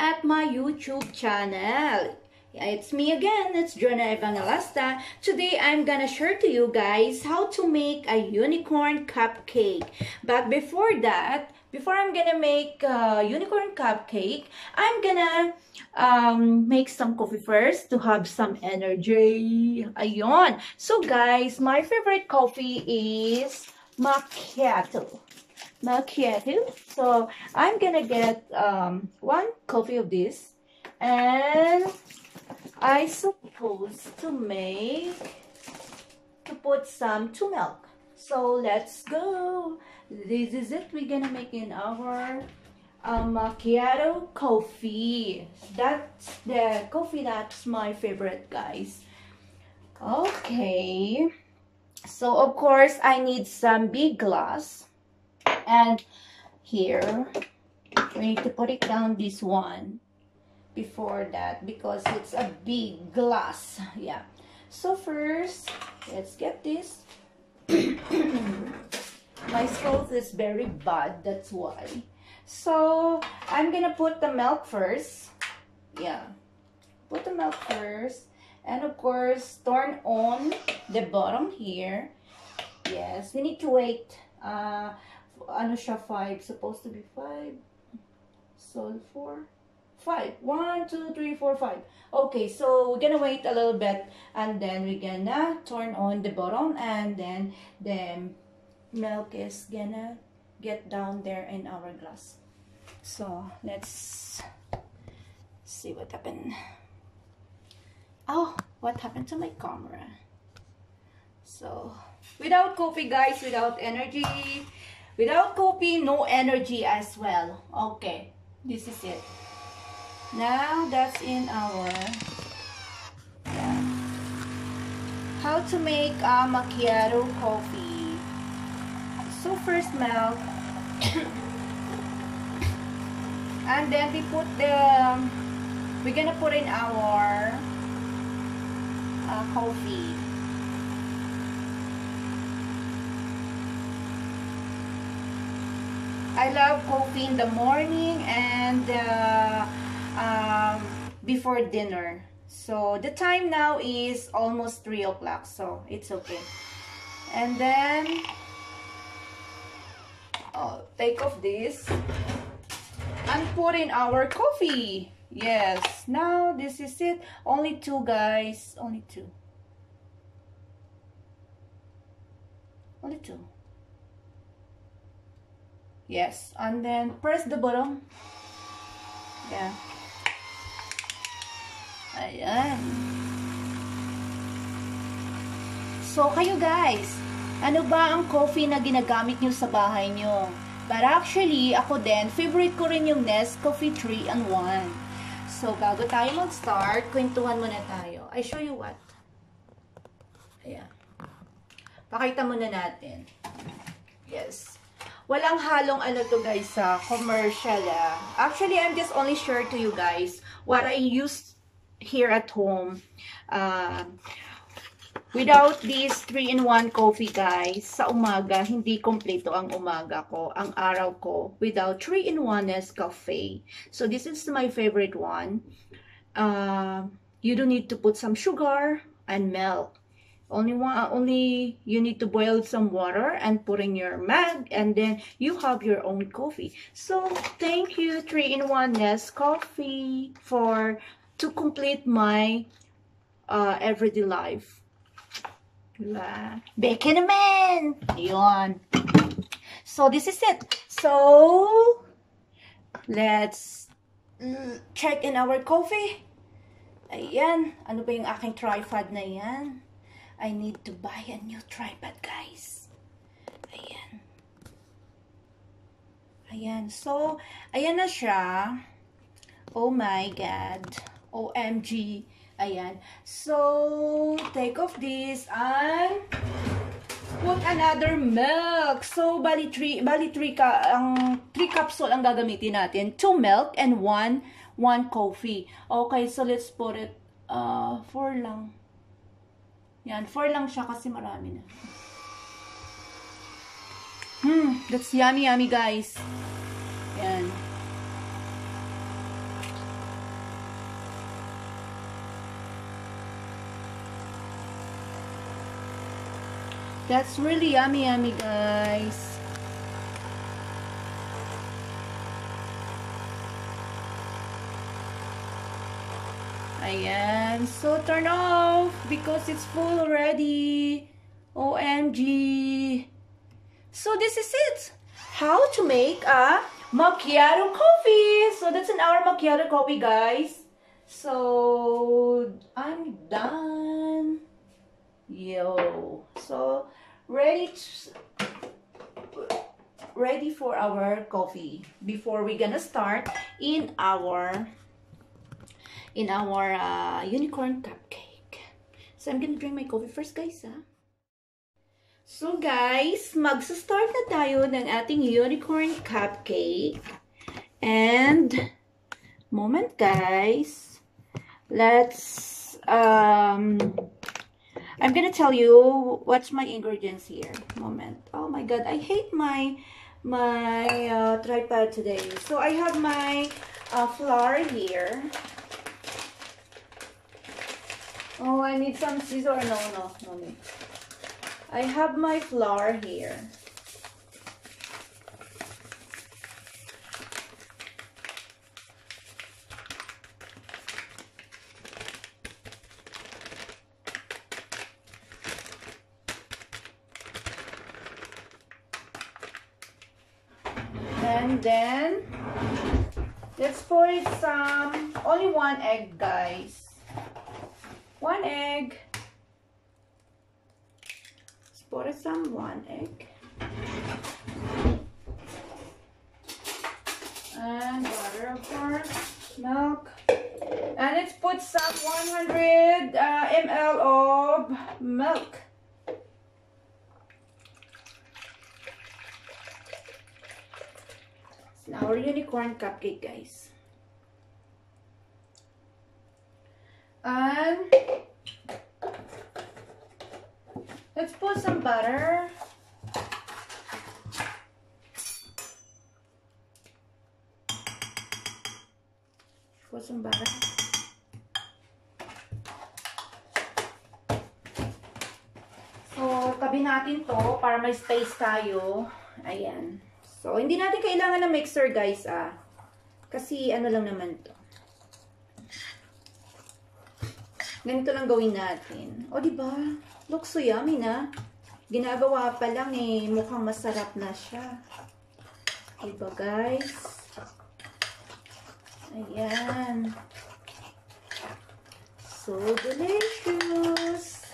at my YouTube channel. It's me again, it's Jonah Evangelista. Today, I'm gonna share to you guys how to make a unicorn cupcake. But before that, before I'm gonna make a unicorn cupcake, I'm gonna um, make some coffee first to have some energy. Ayon. So guys, my favorite coffee is macchiato macchiato. So I'm gonna get um, one coffee of this and I suppose to make to put some to milk. So let's go. This is it we're gonna make in our um, macchiato coffee. That's the coffee that's my favorite guys. Okay. So of course I need some big glass and here we need to put it down this one before that because it's a big glass. Yeah. So first let's get this. My scalp is very bad that's why. So i'm gonna put the milk first. Yeah. Put the milk first. And of course turn on the bottom here. Yes we need to wait uh ano siya, 5. Supposed to be 5. So, 4. 5. 1, 2, 3, 4, 5. Okay, so we're gonna wait a little bit and then we're gonna turn on the bottom and then the milk is gonna get down there in our glass. So, let's see what happened. Oh, what happened to my camera? So, without coffee guys, without energy, Without coffee, no energy as well. Okay, this is it. Now, that's in our... Yeah. How to make a macchiato coffee. So, first milk. and then we put the... We're gonna put in our uh, coffee. I love coffee in the morning and uh, um, before dinner. So the time now is almost 3 o'clock. So it's okay. And then, oh, take off this and put in our coffee. Yes, now this is it. Only two guys. Only two. Only two. Yes. And then press the bottom. Yeah. Ayan. So, kayo guys, ano ba ang coffee na ginagamit nyo sa bahay nyo? But actually, ako din, favorite ko rin yung Nescafe 3 and 1. So, bago tayo mag-start, kwentuhan muna tayo. I show you what. Ayan. Pakita muna natin. Yes. Walang halong ano to guys sa commercial ah. Actually, I'm just only share to you guys what I use here at home. Uh, without this 3-in-1 coffee guys, sa umaga, hindi kompleto ang umaga ko, ang araw ko, without 3-in-1 Nescafe. So this is my favorite one. Uh, you don't need to put some sugar and milk. Only one, uh, only you need to boil some water and put in your mug and then you have your own coffee. So thank you 3-in-1 Nescafe for to complete my uh, everyday life. Diba? Bacon naman! Yun. So this is it. So let's check in our coffee. Ayan. Ano ba yung aking tripod na yan? I need to buy a new tripod, guys. Ayan. Ayan. So, ayan na siya. Oh my God. OMG. Ayan. So, take off this and put another milk. So, bali 3, bali 3 ka, ang 3 capsule ang gagamitin natin. 2 milk and 1, 1 coffee. Okay, so let's put it, uh, 4 lang. Yan, four lang siya kasi marami na. Hmm, that's yummy yummy guys. Yan. That's really yummy yummy guys. Ayan. So, turn off because it's full already. OMG. So, this is it. How to make a macchiato coffee. So, that's an hour macchiato coffee, guys. So, I'm done. Yo. So, ready to, ready for our coffee before we gonna start in our in our uh, unicorn cupcake. So, I'm gonna drink my coffee first, guys, ha? So, guys, magsa-start na tayo ng ating unicorn cupcake. And, moment, guys. Let's, um, I'm gonna tell you what's my ingredients here. Moment. Oh my god, I hate my, my uh, tripod today. So, I have my uh, flour here. Oh, I need some scissor. No, no, no. I have my flour here. And then, let's put some, only one egg, guys. One egg. Put some one egg. And water, of course. Milk. And let's put some 100 uh, ml of milk. It's now our unicorn cupcake, guys. And let's put some butter. Put some butter. So, tabi natin to para may space tayo. Ayan. So, hindi natin kailangan ng mixer, guys, ah. Kasi, ano lang naman to. Ganito lang gawin natin. O, di ba? Looks so yummy na. Ginagawa pa lang eh. Mukhang masarap na siya. Diba, guys? Ayan. So delicious.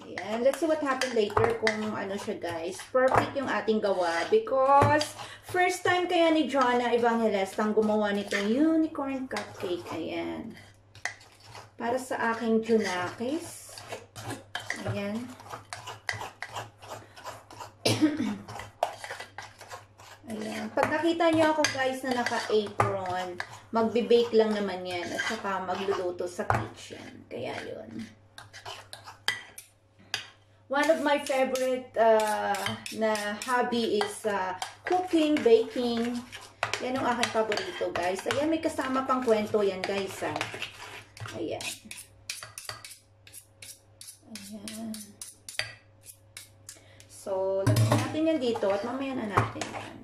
Ayan. Let's see what happened later kung ano siya, guys. Perfect yung ating gawa because first time kaya ni Jonna Evangelista ang gumawa nitong unicorn cupcake. Ayan para sa aking junakis. Ayan. Ayan. Pag nakita nyo ako guys na naka-apron, magbe-bake lang naman yan at saka magluluto sa kitchen. Kaya yun. One of my favorite uh, na hobby is uh, cooking, baking. Yan ang aking paborito guys. Ayan, may kasama pang kwento yan guys. Ah. Ayan. Ayan. So, lagyan natin yan dito at mamaya na natin yan.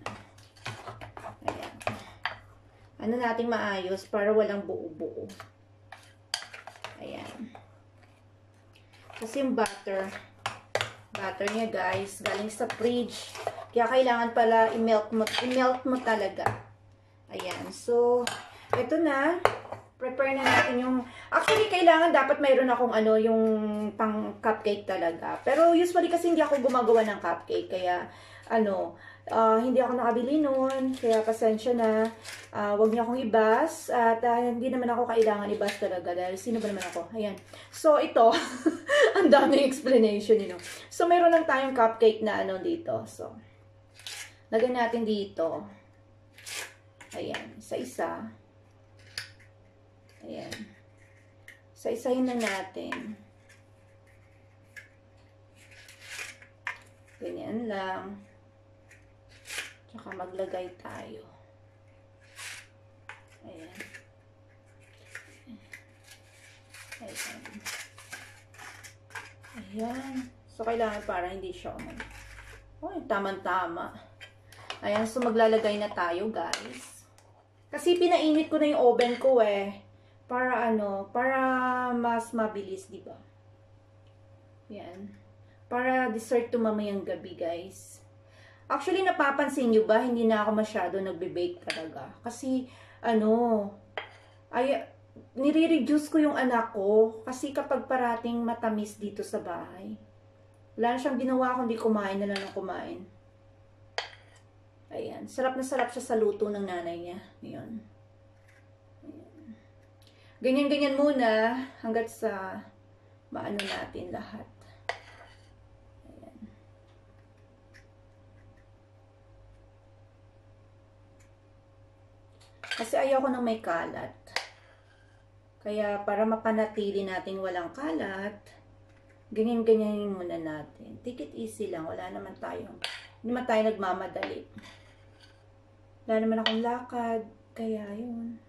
Ayan. Ano natin maayos para walang buo-buo. Ayan. Kasi yung butter, butter niya guys, galing sa fridge. Kaya kailangan pala i-melt mo, i-melt mo talaga. Ayan. So, ito na prepare na natin yung, actually, kailangan dapat mayroon akong ano, yung pang cupcake talaga. Pero usually kasi hindi ako gumagawa ng cupcake, kaya, ano, uh, hindi ako nakabili noon, kaya pasensya na, uh, wag niyo akong ibas, at uh, hindi naman ako kailangan ibas talaga, dahil sino ba naman ako? Ayan. So, ito, ang daming explanation, you know. So, mayroon lang tayong cupcake na ano dito. So, lagyan natin dito. Ayan, sa isa. Ayan. So, isahin na natin. Ganyan lang. Tsaka maglagay tayo. Ayan. Ayan. Ayan. So, kailangan para hindi siya umay. Uy, tamang-tama. Ayan, so maglalagay na tayo, guys. Kasi pinainit ko na yung oven ko eh. Para ano, para mas mabilis, di ba? Yan. Para dessert to mamayang gabi, guys. Actually, napapansin nyo ba, hindi na ako masyado nagbe-bake talaga. Kasi, ano, ay, nire-reduce ko yung anak ko. Kasi kapag parating matamis dito sa bahay, wala siyang ginawa kundi kumain na lang ng kumain. Ayan. Sarap na sarap siya sa luto ng nanay niya. Ayan. Ganyan-ganyan muna hanggat sa maano natin lahat. Ayan. Kasi ayaw ko ng may kalat. Kaya para mapanatili natin walang kalat, ganyan-ganyan muna natin. Take it easy lang. Wala naman tayong, hindi naman tayo nagmamadali. Wala naman akong lakad. Kaya yun.